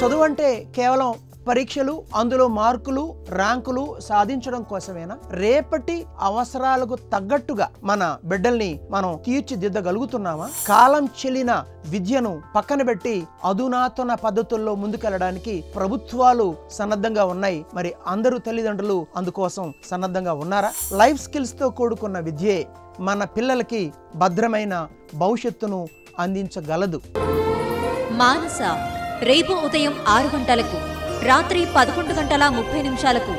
చదువు అంటే కేవలం పరీక్షలు అందులో మార్కులు ర్యాంకులు సాధించడం కోసమేనా? రేపటి అవసరాలకు తగ్గట్టుగా మన బిడ్డల్ని మనం తీర్చిదిద్దగలుగుతున్నామా? కాలం చెల్లిన విద్యను పక్కన పెట్టి అధునాతన పద్ధతుల్లో ముందుకెళ్ళడానికి ప్రభుత్వాలు సన్నద్ధంగా ఉన్నాయి. మరి అందరూ తల్లిదండ్రులు అందుకోసం సన్నద్ధంగా ఉన్నారా? లైఫ్ స్కిల్స్తో కూడుకున్న విద్యే మన పిల్లలకి భద్రమైన భవిష్యత్తును అందించగలదు. మానస రేపు ఉదయం ఆరు గంటలకు రాత్రి పదకొండు గంటల ముప్పై నిమిషాలకు